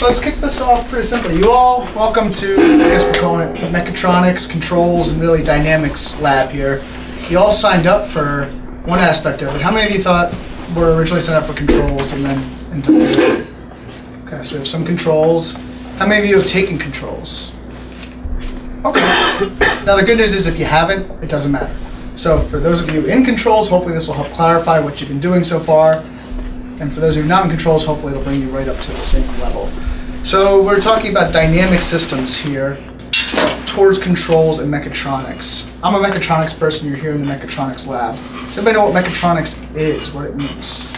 so let's kick this off pretty simply. You all, welcome to, I guess we're calling it mechatronics, controls, and really dynamics lab here. You all signed up for one aspect of it. How many of you thought were originally signed up for controls and then and Okay, so we have some controls. How many of you have taken controls? Okay. now the good news is if you haven't, it doesn't matter. So for those of you in controls, hopefully this will help clarify what you've been doing so far. And for those of you not in controls, hopefully it'll bring you right up to the same level. So we're talking about dynamic systems here towards controls and mechatronics. I'm a mechatronics person, you're here in the mechatronics lab. Does anybody know what mechatronics is, what it means?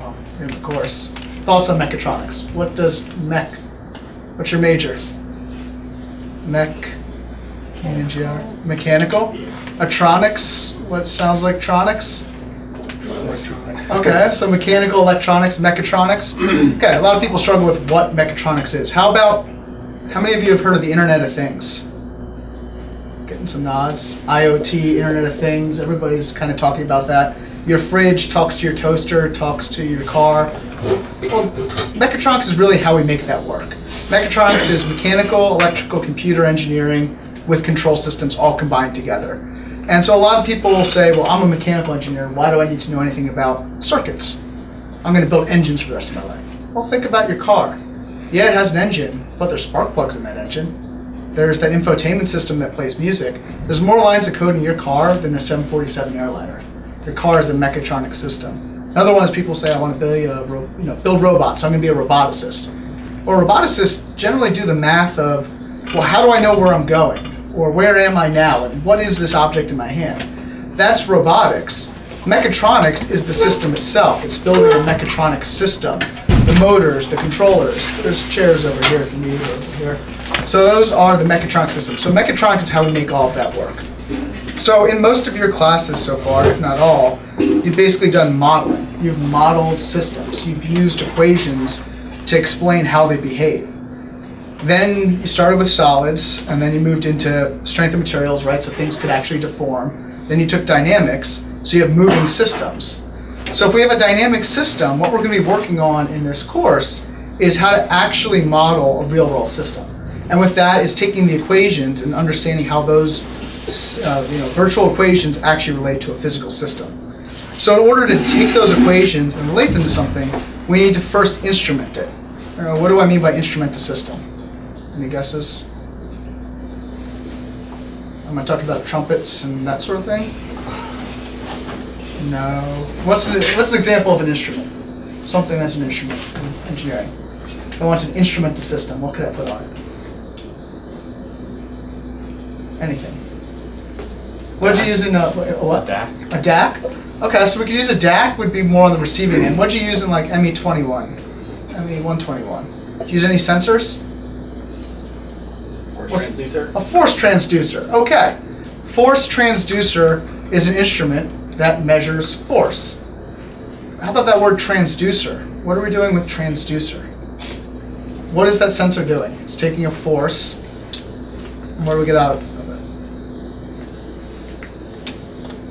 Oh, of course. Thoughts on mechatronics. What does mech, what's your major? Mech, mechanical? Atronics, what sounds like tronics? Okay, so mechanical, electronics, mechatronics. okay, a lot of people struggle with what mechatronics is. How about, how many of you have heard of the Internet of Things? Getting some nods. IoT, Internet of Things, everybody's kind of talking about that. Your fridge talks to your toaster, talks to your car. Well, mechatronics is really how we make that work. Mechatronics is mechanical, electrical, computer engineering with control systems all combined together. And so a lot of people will say, well, I'm a mechanical engineer. Why do I need to know anything about circuits? I'm going to build engines for the rest of my life. Well, think about your car. Yeah, it has an engine, but there's spark plugs in that engine. There's that infotainment system that plays music. There's more lines of code in your car than a 747 airliner. Your car is a mechatronic system. Another one is people say, I want to build, you know, build robots, so I'm going to be a roboticist. Well, roboticists generally do the math of, well, how do I know where I'm going? Or where am I now? And what is this object in my hand? That's robotics. Mechatronics is the system itself. It's building a mechatronic system. The motors, the controllers. There's chairs over here if you need over here. So those are the mechatronic systems. So mechatronics is how we make all of that work. So in most of your classes so far, if not all, you've basically done modeling. You've modeled systems. You've used equations to explain how they behave. Then you started with solids, and then you moved into strength of materials, right? So things could actually deform. Then you took dynamics, so you have moving systems. So if we have a dynamic system, what we're going to be working on in this course is how to actually model a real-world system. And with that is taking the equations and understanding how those uh, you know, virtual equations actually relate to a physical system. So in order to take those equations and relate them to something, we need to first instrument it. Uh, what do I mean by instrument the system? Any guesses? Am I talking about trumpets and that sort of thing? No. What's an, what's an example of an instrument? Something that's an instrument in engineering. If I want to instrument the system, what could I put on it? Anything. What did you use in uh, a, a what? DAC. A DAC? Okay, so we could use a DAC would be more on the receiving end. What did you use in like ME21? ME121? Did you use any sensors? What's- transducer. A force transducer. Okay. Force transducer is an instrument that measures force. How about that word transducer? What are we doing with transducer? What is that sensor doing? It's taking a force. And what do we get out of it?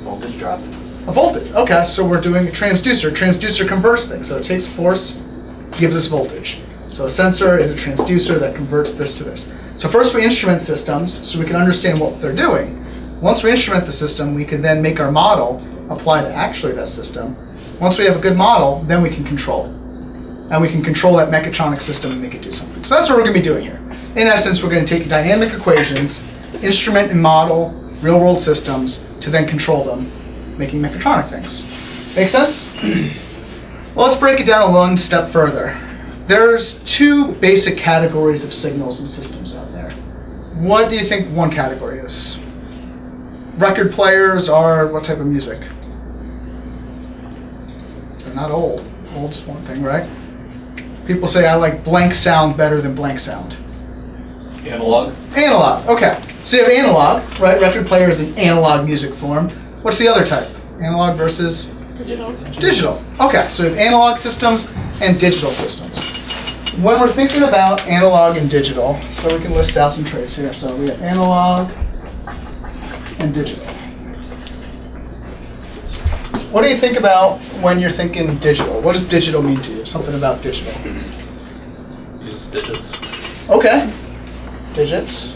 Voltage drop. A voltage. Okay, so we're doing a transducer. Transducer converts things. So it takes force, gives us voltage. So a sensor is a transducer that converts this to this. So first we instrument systems so we can understand what they're doing. Once we instrument the system, we can then make our model apply to actually that system. Once we have a good model, then we can control it. And we can control that mechatronic system and make it do something. So that's what we're going to be doing here. In essence, we're going to take dynamic equations, instrument and model real world systems to then control them, making mechatronic things. Make sense? well, let's break it down one step further. There's two basic categories of signals and systems out there. What do you think one category is? Record players are what type of music? They're not old. Old's one thing, right? People say I like blank sound better than blank sound. Analog. Analog. Okay. So you have analog, right? Record player is an analog music form. What's the other type? Analog versus Digital. digital. Okay. So we have analog systems and digital systems. When we're thinking about analog and digital, so we can list out some traits here. So we have analog and digital. what do you think about when you're thinking digital? What does digital mean to you? Something about digital. Uses digits. Okay. Digits.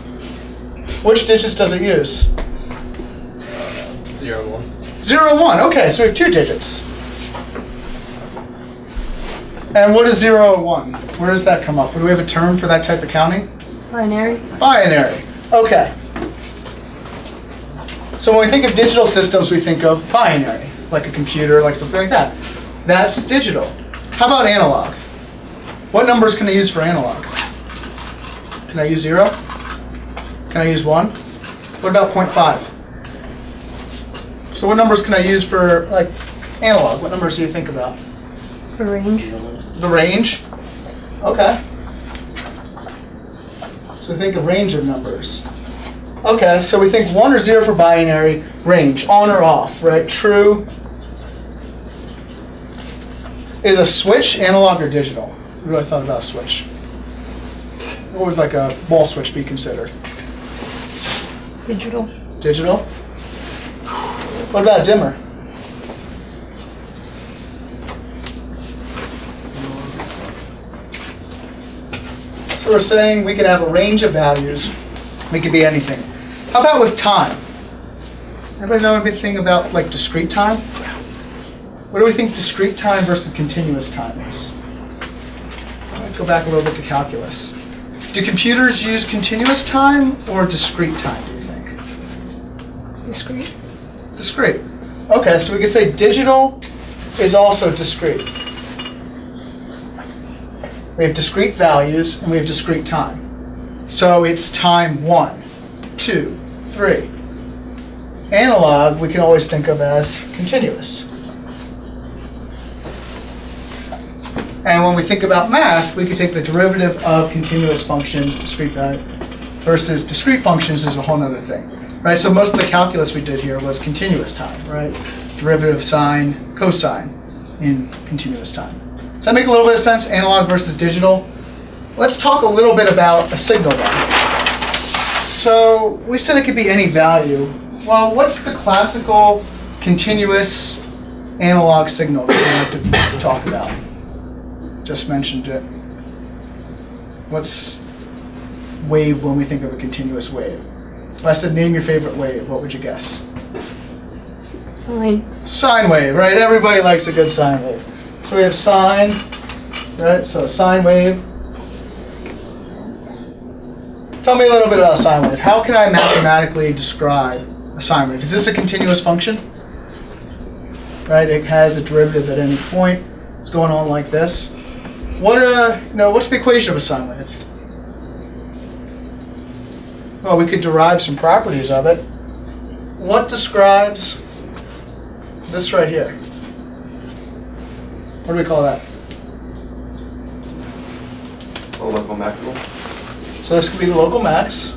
Which digits does it use? Zero and one. Zero one. Okay, so we have two digits. And what is zero and one? Where does that come up? Do we have a term for that type of counting? Binary. Binary. Okay. So when we think of digital systems, we think of binary, like a computer, like something like that. That's digital. How about analog? What numbers can I use for analog? Can I use zero? Can I use one? What about 0.5? So what numbers can I use for like analog? What numbers do you think about? For range. The range? Okay. So we think of range of numbers. Okay, so we think one or zero for binary, range, on or off, right? True. Is a switch analog or digital? What really thought about a switch? What would like a wall switch be considered? Digital. Digital? What about a dimmer? We're saying we could have a range of values. We could be anything. How about with time? Anybody know anything about like discrete time? What do we think discrete time versus continuous time is? Let's go back a little bit to calculus. Do computers use continuous time or discrete time, do you think? Discrete. Discrete. Okay, so we can say digital is also discrete. We have discrete values and we have discrete time. So it's time one, two, three. Analog we can always think of as continuous. And when we think about math, we can take the derivative of continuous functions, discrete value, versus discrete functions is a whole other thing. Right, so most of the calculus we did here was continuous time, right? Derivative of sine, cosine in continuous time. Does that make a little bit of sense? Analog versus digital. Let's talk a little bit about a signal then. So we said it could be any value. Well, what's the classical continuous analog signal that we like to talk about? Just mentioned it. What's wave when we think of a continuous wave? If I said name your favorite wave, what would you guess? Sine. Sine wave, right? Everybody likes a good sine wave. So we have sine, right? So sine wave. Tell me a little bit about sine wave. How can I mathematically describe a sine wave? Is this a continuous function? Right? It has a derivative at any point. It's going on like this. What uh, you know, what's the equation of a sine wave? Well, we could derive some properties of it. What describes this right here? What do we call that? A local maximum. So this could be the local max.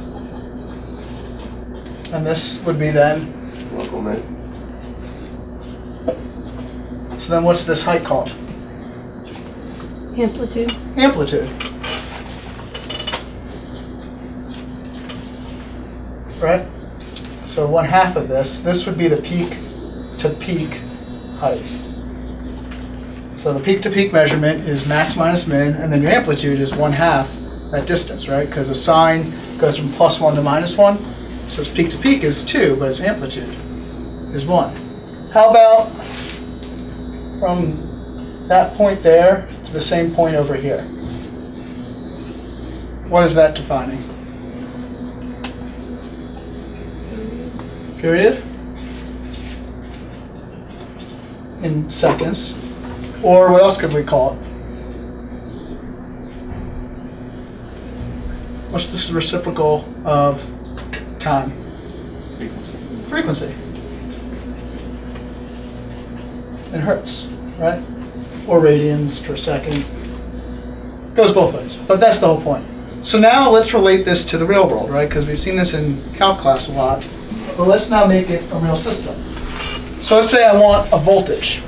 And this would be then, Local min. so then what's this height called? Amplitude. Amplitude. Right? So one half of this, this would be the peak to peak height. So the peak to peak measurement is max minus min, and then your amplitude is one half that distance, right? Because the sine goes from plus one to minus one. So its peak to peak is two, but its amplitude is one. How about from that point there to the same point over here? What is that defining? Period? In seconds. Or what else could we call it? What's this reciprocal of time? Frequency. In hertz, right? Or radians per second. Goes both ways, but that's the whole point. So now let's relate this to the real world, right? Because we've seen this in calc class a lot. But let's now make it a real system. So let's say I want a voltage.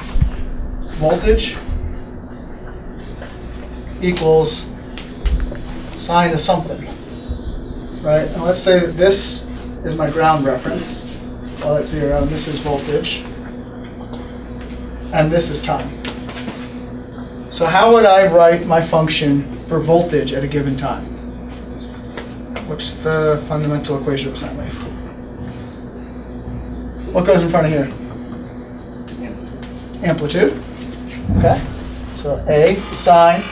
Voltage equals sine of something, right? And let's say that this is my ground reference. Well, that's zero, and this is voltage. and this is time. So how would I write my function for voltage at a given time? What's the fundamental equation of a sine wave? What goes in front of here? Amplitude. Okay. So A sine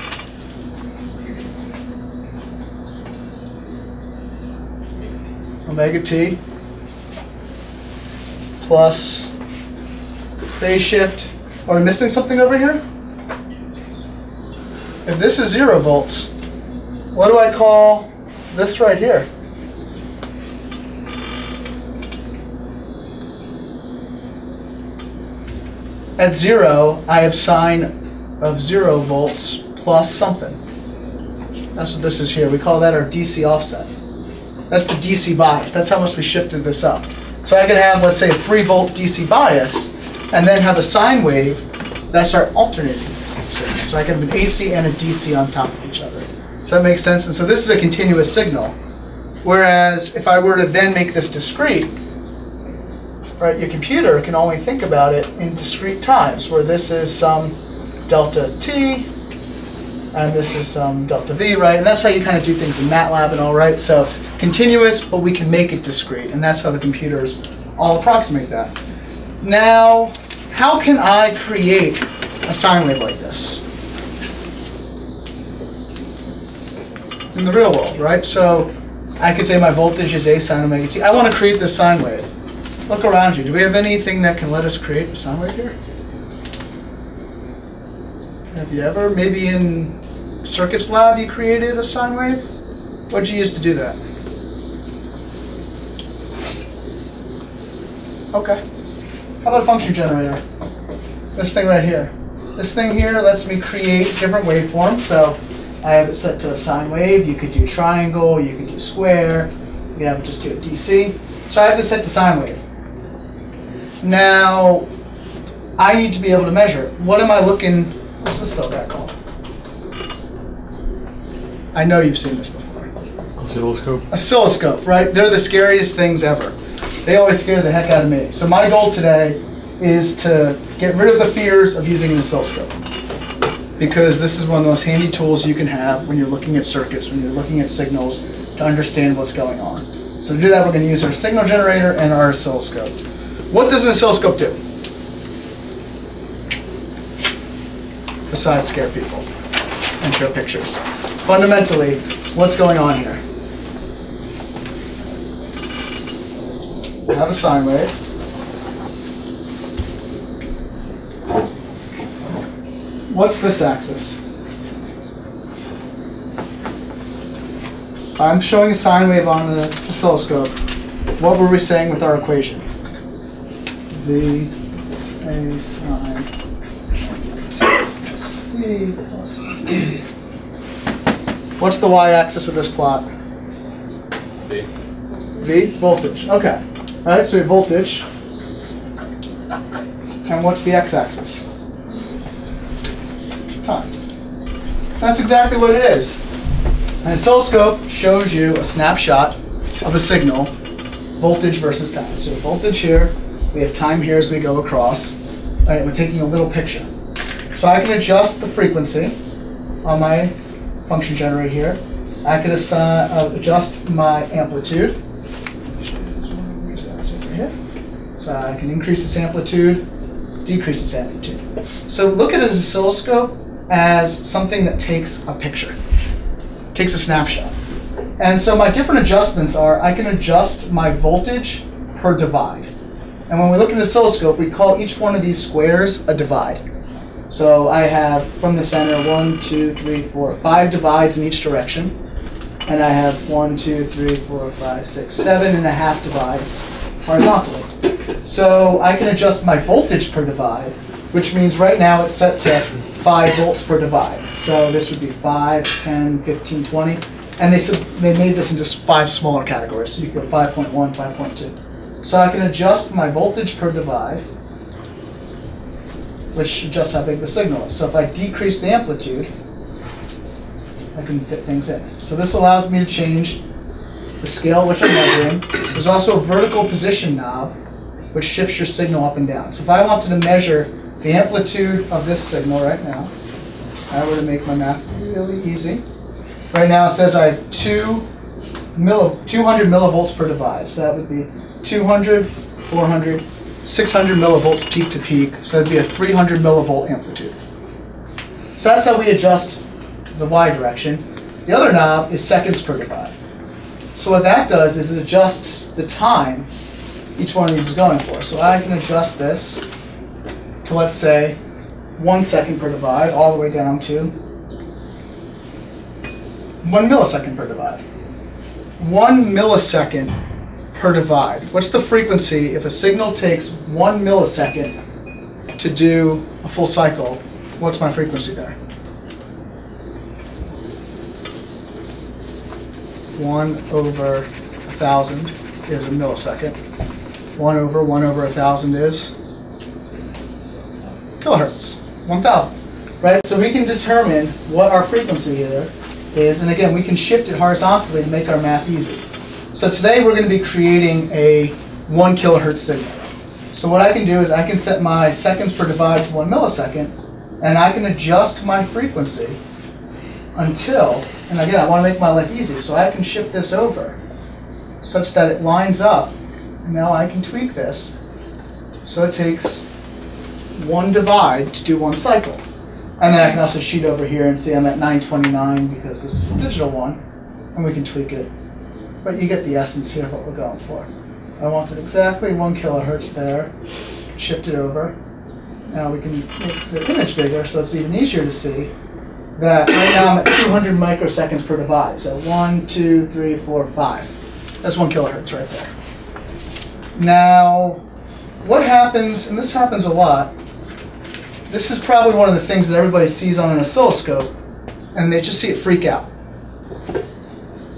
omega t plus phase shift. Oh, Are we missing something over here? If this is zero volts, what do I call this right here? At zero, I have sine of zero volts plus something. That's what this is here. We call that our DC offset. That's the DC bias. That's how much we shifted this up. So I could have, let's say, a 3 volt DC bias, and then have a sine wave. That's our alternating. So I could have an AC and a DC on top of each other. Does that make sense? And so this is a continuous signal. Whereas if I were to then make this discrete, right, your computer can only think about it in discrete times, where this is some delta t, and this is some delta v, right? And that's how you kind of do things in MATLAB and all, right? So continuous, but we can make it discrete, and that's how the computers all approximate that. Now, how can I create a sine wave like this? In the real world, right? So I could say my voltage is A sine omega t. I want to create this sine wave. Look around you. Do we have anything that can let us create a sine wave here? Have you ever, maybe in circuits lab, you created a sine wave? What'd you use to do that? Okay. How about a function generator? This thing right here. This thing here lets me create different waveforms. So I have it set to a sine wave. You could do triangle, you could do square, you could have it just do a DC. So I have this set to sine wave. Now, I need to be able to measure. it. What am I looking, what's this spell guy called? I know you've seen this before. Oscilloscope. Oscilloscope, right? They're the scariest things ever. They always scare the heck out of me. So my goal today is to get rid of the fears of using an oscilloscope. Because this is one of the most handy tools you can have when you're looking at circuits, when you're looking at signals to understand what's going on. So to do that, we're going to use our signal generator and our oscilloscope. What does an oscilloscope do? Besides scare people and show pictures. Fundamentally, what's going on here? We have a sine wave. What's this axis? I'm showing a sine wave on the oscilloscope. What were we saying with our equation? V is sine plus V plus DC. What's the y-axis of this plot? V. V? voltage. Okay. All right, so we have voltage. And what's the x-axis? Time. That's exactly what it is. An oscilloscope shows you a snapshot of a signal, voltage versus time. So voltage here, we have time here as we go across. All right, we're taking a little picture. So I can adjust the frequency on my function generator here. I can assign, uh, adjust my amplitude. So I can increase its amplitude, decrease its amplitude. So look at an oscilloscope as something that takes a picture, takes a snapshot. And so my different adjustments are I can adjust my voltage per divide. And when we look at an oscilloscope, we call each one of these squares a divide. So I have from the center one, two, three, four, five divides in each direction. And I have one, two, three, four, five, six, seven and a half divides horizontally. So I can adjust my voltage per divide, which means right now it's set to 5 volts per divide. So this would be 5, 10, 15, 20. And they, they made this into five smaller categories. So you can go 5.1, 5.2. So I can adjust my voltage per divide, which adjusts how big the signal is. So if I decrease the amplitude, I can fit things in. So this allows me to change the scale which I'm measuring. There's also a vertical position knob, which shifts your signal up and down. So if I wanted to measure the amplitude of this signal right now, I were to make my math really easy. Right now it says I have two milli, 200 millivolts per device. So that would be 200, 400, 600 millivolts peak to peak. So that'd be a 300 millivolt amplitude. So that's how we adjust the Y direction. The other knob is seconds per divide. So what that does is it adjusts the time each one of these is going for. So I can adjust this to let's say one second per divide all the way down to one millisecond per divide. One millisecond per divide. What's the frequency if a signal takes one millisecond to do a full cycle? What's my frequency there? One over a thousand is a millisecond. One over one over a thousand is kilohertz. One thousand. Right? So we can determine what our frequency here is, and again, we can shift it horizontally to make our math easy. So today we're going to be creating a one kilohertz signal. So what I can do is I can set my seconds per divide to one millisecond, and I can adjust my frequency until, and again, I want to make my life easy, so I can shift this over such that it lines up. And now I can tweak this so it takes one divide to do one cycle. And then I can also sheet over here and see I'm at 929 because this is a digital one, and we can tweak it. But you get the essence here of what we're going for. I wanted exactly one kilohertz there, shift it over. Now we can make the image bigger so it's even easier to see that right now I'm at 200 microseconds per divide. So one, two, three, four, five. That's one kilohertz right there. Now, what happens, and this happens a lot, this is probably one of the things that everybody sees on an oscilloscope, and they just see it freak out.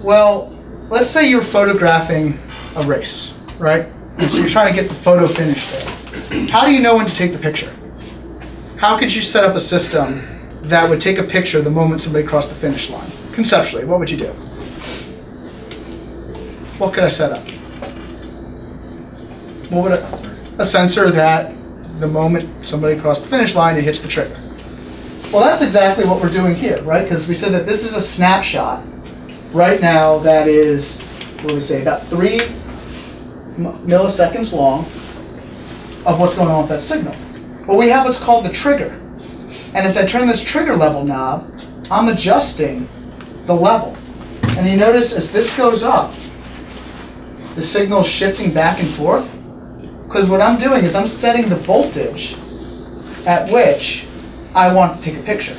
Well, let's say you're photographing a race, right? And so you're trying to get the photo finish there. How do you know when to take the picture? How could you set up a system that would take a picture the moment somebody crossed the finish line? Conceptually, what would you do? What could I set up? What would a sensor that the moment somebody crossed the finish line, it hits the trigger. Well, that's exactly what we're doing here, right? Because we said that this is a snapshot right now that is, what do we say, about three milliseconds long of what's going on with that signal. But we have what's called the trigger. And as I turn this trigger level knob, I'm adjusting the level. And you notice as this goes up, the signal's shifting back and forth. Because what I'm doing is I'm setting the voltage at which I want to take a picture.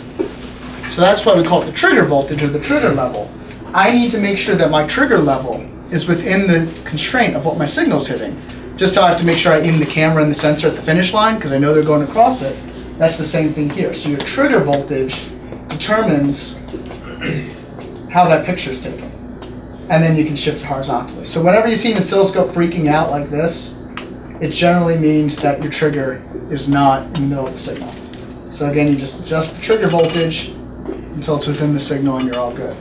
So that's why we call it the trigger voltage or the trigger level. I need to make sure that my trigger level is within the constraint of what my signal's hitting. Just how I have to make sure I aim the camera and the sensor at the finish line because I know they're going across it. That's the same thing here. So your trigger voltage determines how that picture is taken. And then you can shift it horizontally. So whenever you see an oscilloscope freaking out like this, it generally means that your trigger is not in the middle of the signal. So again, you just adjust the trigger voltage until it's within the signal and you're all good.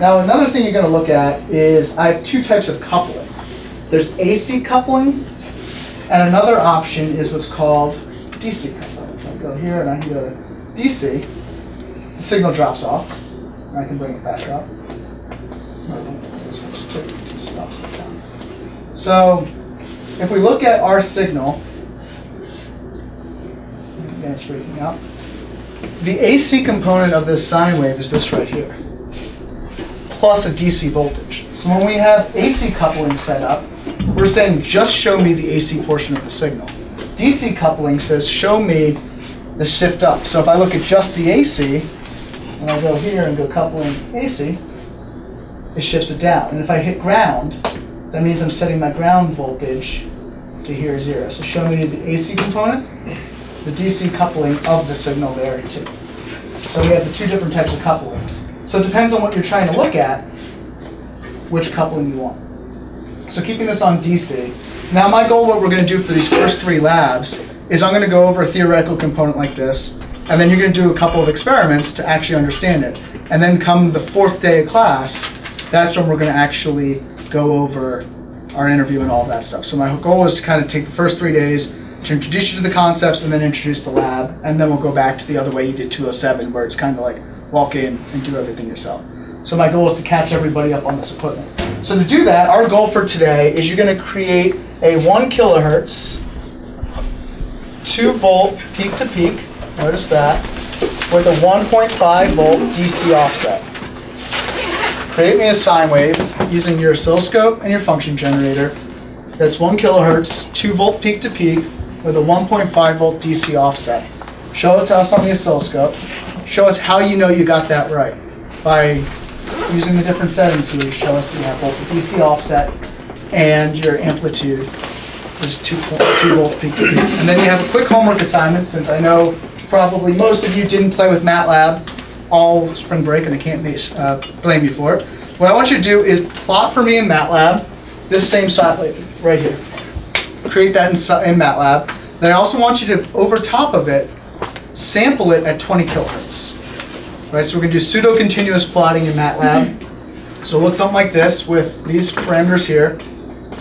Now another thing you're going to look at is I have two types of coupling. There's AC coupling, and another option is what's called DC coupling. I go here and I can go to DC. The signal drops off. And I can bring it back up. So if we look at our signal, out. The AC component of this sine wave is this right here, plus a DC voltage. So when we have AC coupling set up, we're saying just show me the AC portion of the signal. DC coupling says show me the shift up. So if I look at just the AC, and I go here and go coupling AC, it shifts it down. And if I hit ground, that means I'm setting my ground voltage to here zero. So show me the AC component, the DC coupling of the signal there too. So we have the two different types of couplings. So it depends on what you're trying to look at, which coupling you want. So keeping this on DC. Now my goal, what we're going to do for these first three labs, is I'm going to go over a theoretical component like this, and then you're going to do a couple of experiments to actually understand it. And then come the fourth day of class, that's when we're going to actually go over our interview and all that stuff. So my goal is to kind of take the first three days, to introduce you to the concepts and then introduce the lab, and then we'll go back to the other way you did 207, where it's kind of like walk in and do everything yourself. So my goal is to catch everybody up on this equipment. So to do that, our goal for today is you're going to create a one kilohertz, two volt peak to peak. Notice that with a 1.5 volt DC offset. Create me a sine wave using your oscilloscope and your function generator. That's one kilohertz, two volt peak to peak with a 1.5 volt DC offset. Show it to us on the oscilloscope. Show us how you know you got that right by using the different settings here. Show us that you have both the DC offset and your amplitude is two, two volts peak to peak. And then you have a quick homework assignment since I know probably most of you didn't play with MATLAB all spring break and I can't make, uh, blame you for it. What I want you to do is plot for me in MATLAB this same side right here. Create that in, in MATLAB. Then I also want you to, over top of it, sample it at 20 kilohertz. Right, so we're gonna do pseudo continuous plotting in MATLAB. So it looks something like this with these parameters here.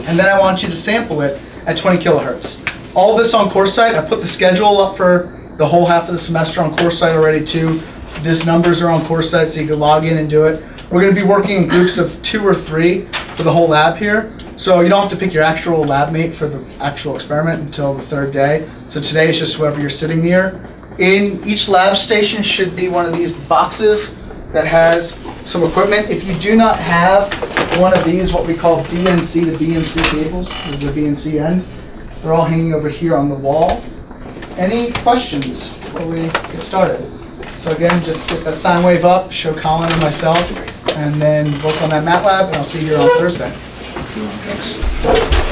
And then I want you to sample it at 20 kilohertz. All this on CourseSite. I put the schedule up for the whole half of the semester on CourseSite already too. These numbers are on course site, so you can log in and do it. We're gonna be working in groups of two or three for the whole lab here. So you don't have to pick your actual lab mate for the actual experiment until the third day. So today is just whoever you're sitting near. In each lab station should be one of these boxes that has some equipment. If you do not have one of these, what we call BNC to BNC cables, this is a BNC end, they're all hanging over here on the wall. Any questions before we get started? So again, just get that sine wave up, show Colin and myself, and then work on that MATLAB, and I'll see you here on Thursday. Thanks.